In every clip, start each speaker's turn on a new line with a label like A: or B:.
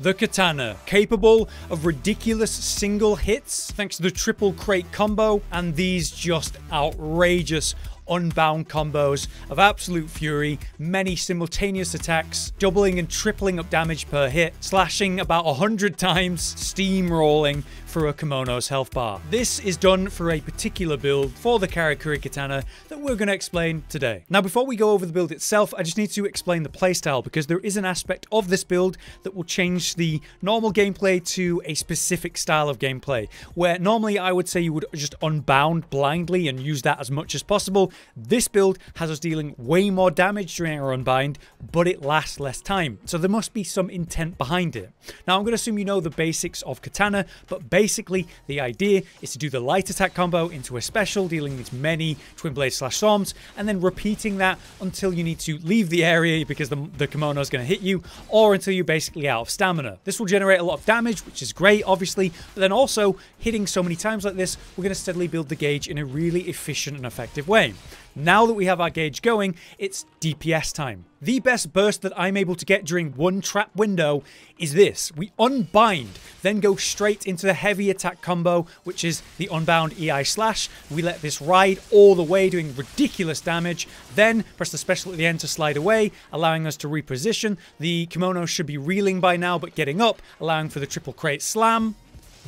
A: The Katana, capable of ridiculous single hits thanks to the triple crate combo and these just outrageous unbound combos of absolute fury, many simultaneous attacks, doubling and tripling up damage per hit, slashing about 100 times, steamrolling through a Kemono's health bar. This is done for a particular build for the Karakuri Katana that we're going to explain today. Now before we go over the build itself, I just need to explain the playstyle because there is an aspect of this build that will change the normal gameplay to a specific style of gameplay, where normally I would say you would just unbound blindly and use that as much as possible, this build has us dealing way more damage during our unbind, but it lasts less time. So there must be some intent behind it. Now I'm going to assume you know the basics of Katana, but basically the idea is to do the light attack combo into a special, dealing these many twin blade slash storms, and then repeating that until you need to leave the area because the, the Kemono is going to hit you, or until you're basically out of stamina. This will generate a lot of damage, which is great, obviously, but then also hitting so many times like this, we're going to steadily build the gauge in a really efficient and effective way. Now that we have our gauge going, it's DPS time. The best burst that I'm able to get during one trap window is this. We unbind, then go straight into the heavy attack combo, which is the unbound EI slash. We let this ride all the way, doing ridiculous damage. Then press the special at the end to slide away, allowing us to reposition. The Kemono should be reeling by now, but getting up, allowing for the triple crate slam.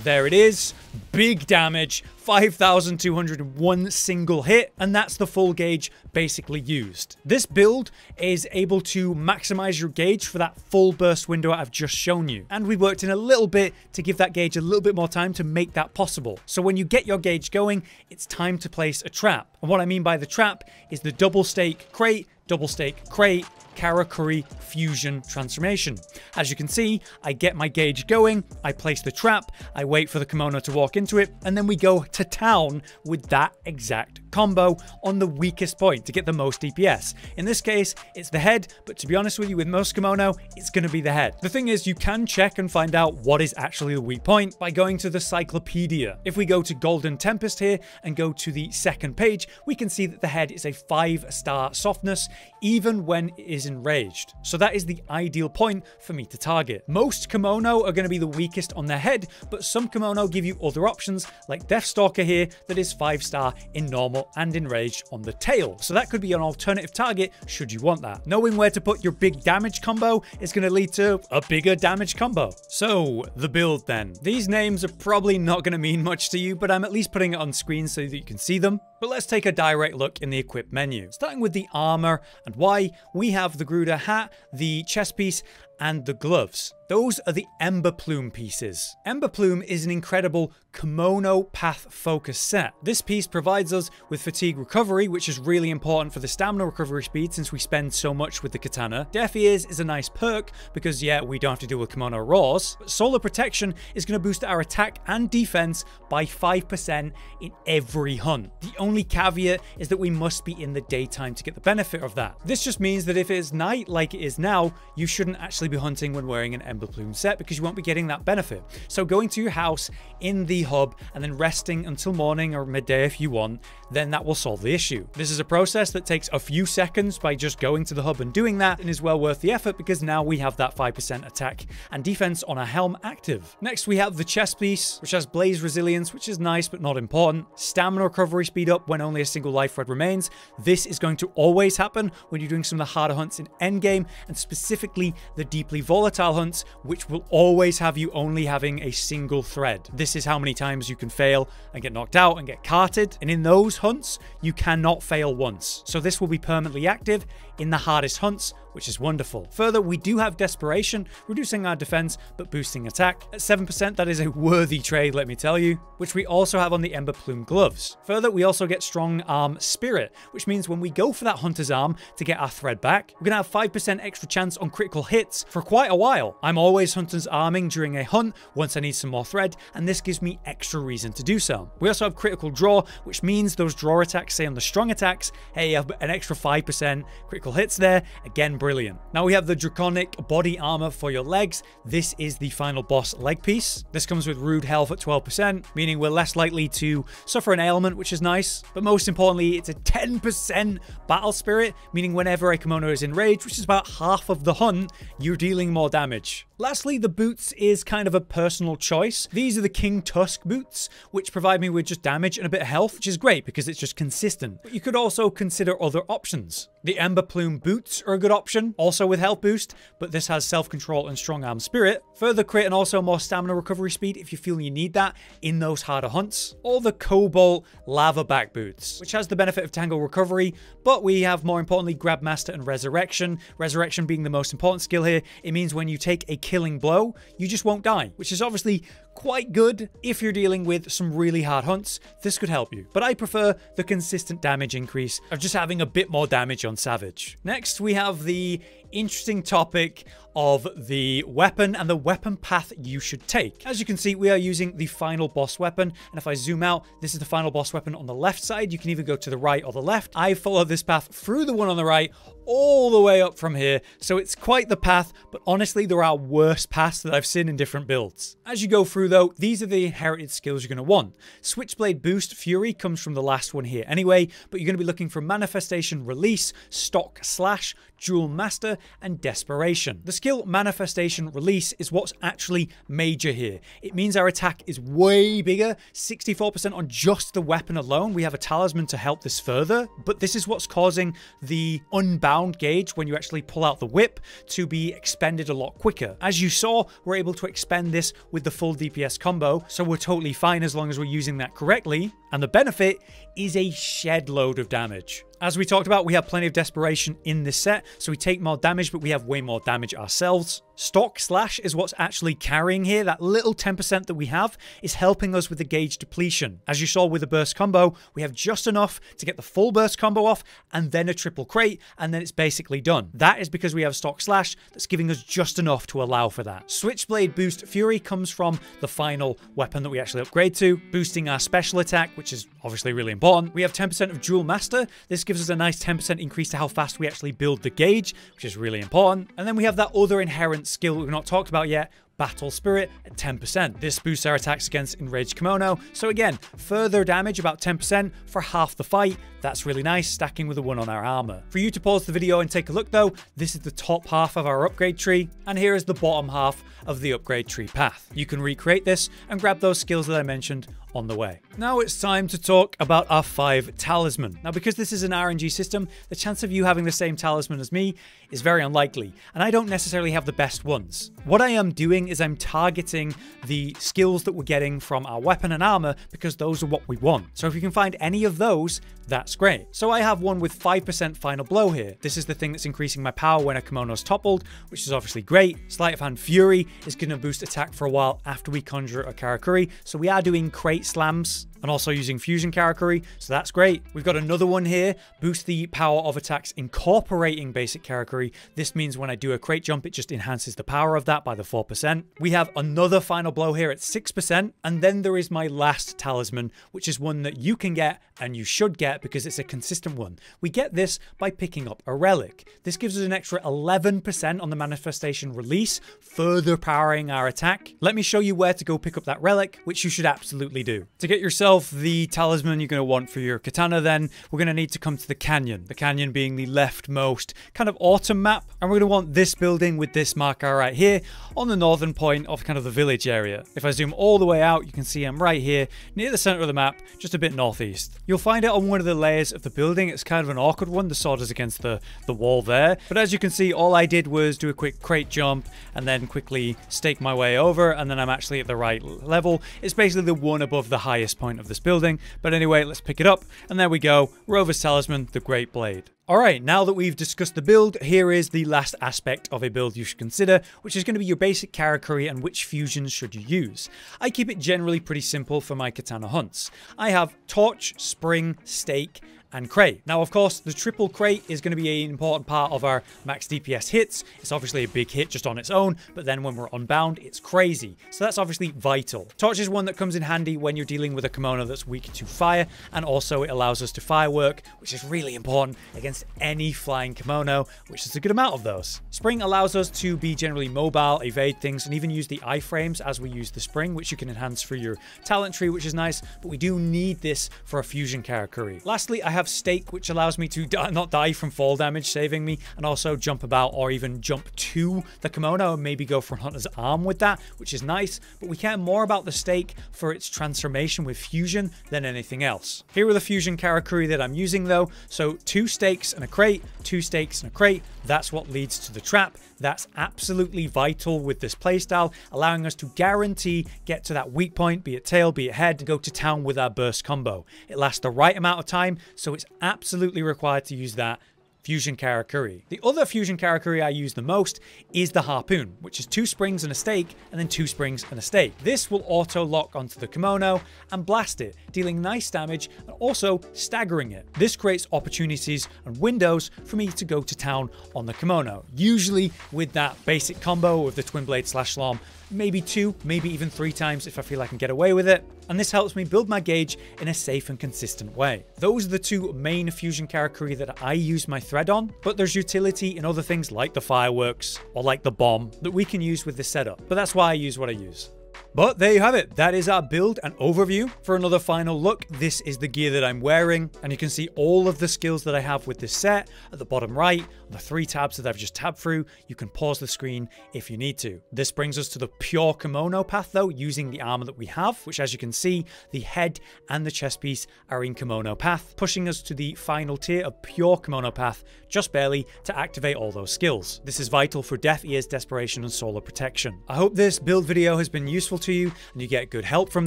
A: There it is. Big damage. 5,201 single hit, and that's the full gauge basically used. This build is able to maximize your gauge for that full burst window I've just shown you. And we worked in a little bit to give that gauge a little bit more time to make that possible. So when you get your gauge going, it's time to place a trap. And what I mean by the trap is the double stake crate, double stake crate, Karakuri Fusion transformation. As you can see, I get my gauge going, I place the trap, I wait for the Kemono to walk into it, and then we go to town with that exact combo on the weakest point to get the most DPS. In this case, it's the head, but to be honest with you, with most Kemono, it's going to be the head. The thing is, you can check and find out what is actually the weak point by going to the Cyclopedia. If we go to Golden Tempest here and go to the second page, we can see that the head is a 5-star softness, even when it is enraged. So that is the ideal point for me to target. Most Kemono are going to be the weakest on their head, but some Kemono give you other options, like Deathstalker here, that is 5-star in normal and enraged on the tail. So that could be an alternative target should you want that. Knowing where to put your big damage combo is going to lead to a bigger damage combo. So the build then. These names are probably not going to mean much to you, but I'm at least putting it on screen so that you can see them. But let's take a direct look in the equip menu. Starting with the armor and why, we have the Garuda hat, the chest piece, and the gloves. Those are the Emberplume pieces. Emberplume is an incredible Kemono path focus set. This piece provides us with fatigue recovery, which is really important for the stamina recovery speed since we spend so much with the katana. Deaf Ears is a nice perk because yeah, we don't have to deal with Kemono roars. But Solar Protection is going to boost our attack and defense by 5% in every hunt. The only caveat is that we must be in the daytime to get the benefit of that. This just means that if it is night like it is now, you shouldn't actually be hunting when wearing an Emberplume set because you won't be getting that benefit. So going to your house in the hub and then resting until morning or midday if you want, then that will solve the issue. This is a process that takes a few seconds by just going to the hub and doing that and is well worth the effort because now we have that 5% attack and defense on our helm active. Next we have the chest piece, which has blaze resilience, which is nice but not important. Stamina recovery speed up when only a single life thread remains. This is going to always happen when you're doing some of the harder hunts in endgame and specifically the deeply volatile hunts, which will always have you only having a single thread. This is how many times you can fail and get knocked out and get carted. And in those hunts, you cannot fail once. So this will be permanently active in the hardest hunts, which is wonderful. Further, we do have Desperation, reducing our defense but boosting attack. At 7%, that is a worthy trade, let me tell you, which we also have on the Emberplume gloves. Further, we also get Strong Arm Spirit, which means when we go for that Hunter's Arm to get our thread back, we're to have 5% extra chance on critical hits for quite a while. I'm always Hunter's Arming during a hunt once I need some more thread, and this gives me extra reason to do so. We also have Critical Draw, which means those draw attacks, say on the strong attacks, hey, an extra 5% critical critical hits there. Again, brilliant. Now we have the Draconic Body Armor for your legs. This is the final boss leg piece. This comes with Rude Health at 12%, meaning we're less likely to suffer an ailment, which is nice. But most importantly, it's a 10% battle spirit, meaning whenever a Kemono is enraged, which is about half of the hunt, you're dealing more damage. Lastly, the boots is kind of a personal choice. These are the Kingtusk boots, which provide me with just damage and a bit of health, which is great because it's just consistent. But you could also consider other options. The Emberplume boots are a good option, also with health boost, but this has self-control and strong arm spirit. Further crit and also more stamina recovery speed if you feel you need that in those harder hunts. Or the Cobalt Lavaback boots, which has the benefit of tangle recovery, but we have more importantly Grab Master and Resurrection. Resurrection being the most important skill here, it means when you take a killing blow, you just won't die, which is obviously quite good if you're dealing with some really hard hunts. This could help you, but I prefer the consistent damage increase of just having a bit more damage on Savage. Next, we have the interesting topic of the weapon and the weapon path you should take. As you can see, we are using the final boss weapon. And if I zoom out, this is the final boss weapon on the left side. You can either go to the right or the left. I follow this path through the one on the right all the way up from here. So it's quite the path, but honestly, there are worse paths that I've seen in different builds. As you go through though, these are the inherited skills you're going to want. Switchblade Boost Fury comes from the last one here anyway, but you're going to be looking for Manifestation Release, Stock Slash, Dual Master, and Desperation. The skill Manifestation Release is what's actually major here. It means our attack is way bigger, 64% on just the weapon alone. We have a talisman to help this further, but this is what's causing the unbound gauge when you actually pull out the whip to be expended a lot quicker. As you saw, we're able to expend this with the full DPS combo, so we're totally fine as long as we're using that correctly. And the benefit is a shed load of damage. As we talked about, we have plenty of desperation in this set, so we take more damage, but we have way more damage ourselves. Stock Slash is what's actually carrying here. That little 10% that we have is helping us with the gauge depletion. As you saw with the burst combo, we have just enough to get the full burst combo off, and then a triple crate, and then it's basically done. That is because we have Stock Slash that's giving us just enough to allow for that. Switchblade Boost Fury comes from the final weapon that we actually upgrade to, boosting our special attack, which is obviously really important. We have 10% of Dual Master. This gives us a nice 10% increase to how fast we actually build the gauge, which is really important. And then we have that other inherent skill we've not talked about yet, Battle Spirit at 10%. This boosts our attacks against Enraged Kemono, so again, further damage about 10% for half the fight. That's really nice, stacking with the one on our armor. For you to pause the video and take a look though, this is the top half of our upgrade tree, and here is the bottom half of the upgrade tree path. You can recreate this and grab those skills that I mentioned on the way. Now it's time to talk about our 5 talisman. Now because this is an RNG system, the chance of you having the same talisman as me is very unlikely, and I don't necessarily have the best ones. What I am doing is I'm targeting the skills that we're getting from our weapon and armor because those are what we want. So if you can find any of those, that's great. So I have one with 5% final blow here. This is the thing that's increasing my power when a Kemono's toppled, which is obviously great. Sleight of Hand Fury is going to boost attack for a while after we conjure a Karakuri. So we are doing crate slams and also using fusion Karakuri, so that's great. We've got another one here, boost the power of attacks incorporating basic Karakuri. This means when I do a crate jump, it just enhances the power of that by the 4%. We have another final blow here at 6%, and then there is my last talisman, which is one that you can get and you should get because it's a consistent one. We get this by picking up a relic. This gives us an extra 11% on the manifestation release, further powering our attack. Let me show you where to go pick up that relic, which you should absolutely do. To get yourself the talisman you're going to want for your katana then, we're going to need to come to the canyon. The canyon being the leftmost kind of autumn map. And we're going to want this building with this marker right here on the northern point of kind of the village area. If I zoom all the way out, you can see I'm right here near the center of the map, just a bit northeast. You'll find it on one of the layers of the building. It's kind of an awkward one. The sword is against the, the wall there. But as you can see, all I did was do a quick crate jump and then quickly stake my way over. And then I'm actually at the right level. It's basically the one above the highest point of this building. But anyway, let's pick it up. And there we go. Rover's Talisman, the Great Blade. Alright, now that we've discussed the build, here is the last aspect of a build you should consider, which is going to be your basic Karakuri and which fusions should you use. I keep it generally pretty simple for my katana hunts. I have Torch, Spring, Stake, and crate. Now, of course, the triple crate is going to be an important part of our max DPS hits. It's obviously a big hit just on its own, but then when we're unbound, it's crazy. So that's obviously vital. Torch is one that comes in handy when you're dealing with a Kemono that's weak to fire, and also it allows us to firework, which is really important against any flying Kemono, which is a good amount of those. Spring allows us to be generally mobile, evade things, and even use the iframes as we use the spring, which you can enhance for your talent tree, which is nice, but we do need this for a fusion karakuri. Lastly, I have stake, which allows me to not die from fall damage, saving me, and also jump about or even jump to the Kemono and maybe go for Hunter's Arm with that, which is nice, but we care more about the stake for its transformation with fusion than anything else. Here are the fusion karakuri that I'm using though, so two stakes and a crate, two stakes and a crate, that's what leads to the trap. That's absolutely vital with this playstyle, allowing us to guarantee get to that weak point, be it tail, be it head, to go to town with our burst combo. It lasts the right amount of time, so it's absolutely required to use that Fusion Karakuri. The other Fusion Karakuri I use the most is the Harpoon, which is two springs and a stake, and then two springs and a stake. This will auto lock onto the Kemono and blast it, dealing nice damage and also staggering it. This creates opportunities and windows for me to go to town on the Kemono, usually with that basic combo of the Twin Blade slash Slam maybe two, maybe even three times if I feel I can get away with it. And this helps me build my gauge in a safe and consistent way. Those are the two main fusion karakuri that I use my thread on, but there's utility in other things like the fireworks or like the bomb that we can use with this setup. But that's why I use what I use. But there you have it. That is our build and overview. For another final look, this is the gear that I'm wearing, and you can see all of the skills that I have with this set at the bottom right, the three tabs that I've just tabbed through. You can pause the screen if you need to. This brings us to the pure Kemono path though, using the armor that we have, which as you can see, the head and the chest piece are in Kemono path, pushing us to the final tier of pure Kemono path, just barely, to activate all those skills. This is vital for deaf ears, desperation, and solar protection. I hope this build video has been useful to you and you get good help from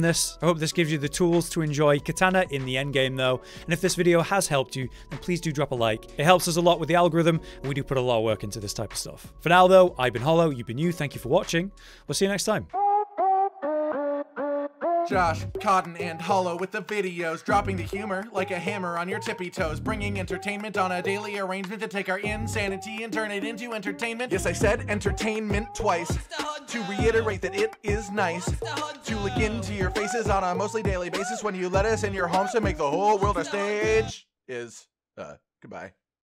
A: this. I hope this gives you the tools to enjoy Katana in the endgame though, and if this video has helped you, then please do drop a like. It helps us a lot with the algorithm, and we do put a lot of work into this type of stuff. For now though, I've been Hollow, you've been you, thank you for watching. We'll see you next time.
B: Josh, Cotton, and Hollow with the videos, dropping the humor like a hammer on your tippy toes, bringing entertainment on a daily arrangement to take our insanity and turn it into entertainment. Yes, I said entertainment twice to reiterate that it is nice to look into your faces on a mostly daily basis when you let us in your homes to make the whole world a stage. Is uh goodbye.